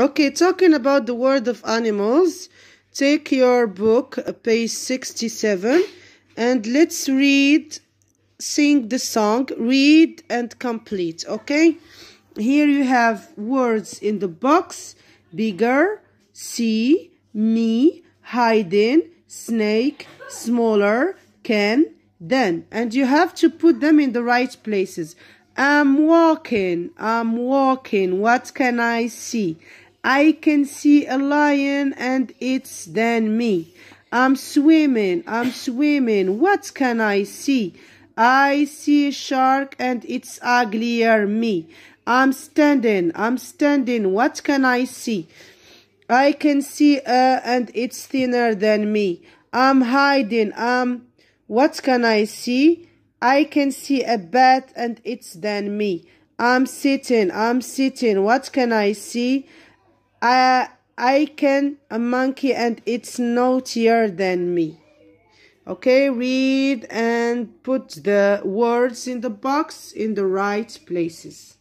Okay, talking about the word of animals, take your book, uh, page 67, and let's read, sing the song, read and complete, okay? Here you have words in the box, bigger, see, me, hiding, snake, smaller, can, then. And you have to put them in the right places. I'm walking, I'm walking, what can I see? I can see a lion and it's then me. I'm swimming, I'm swimming, what can I see? I see a shark and it's uglier me. I'm standing, I'm standing, what can I see? I can see a and it's thinner than me. I'm hiding, I'm... what can I see? I can see a bat and it's than me. I'm sitting, I'm sitting, what can I see? I I can a monkey and it's naughtier than me. Okay, read and put the words in the box in the right places.